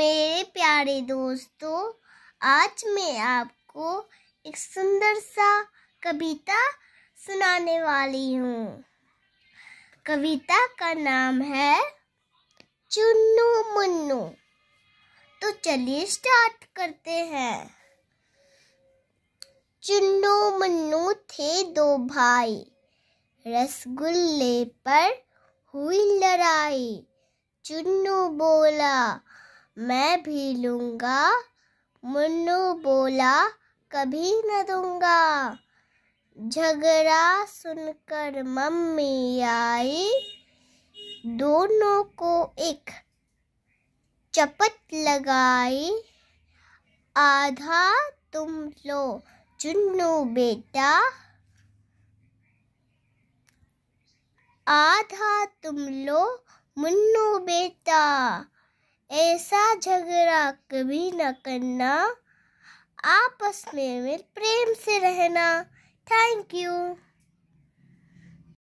मेरे प्यारे दोस्तों, आज मैं आपको एक सुंदर सा कविता सुनाने वाली हूँ। कविता का नाम है, चुन्नू मुन्नू। तो चलिए स्टार्ट करते हैं। चुन्नू मुन्नू थे दो भाई। रसगुल्ले पर हुई लड़ाई। चुन्नू बोला मैं भी लूँगा। मुन्नू बोला, कभी न दूँगा। झगड़ा सुनकर मम्मी आई। दोनों को एक चपट लगाई। आधा तुम लो चुन्नू बेटा। आधा तुम लो मुन्नू बेटा। ऐसा झगड़ा कभी न करना। आपस में प्रेम से रहना। Thank you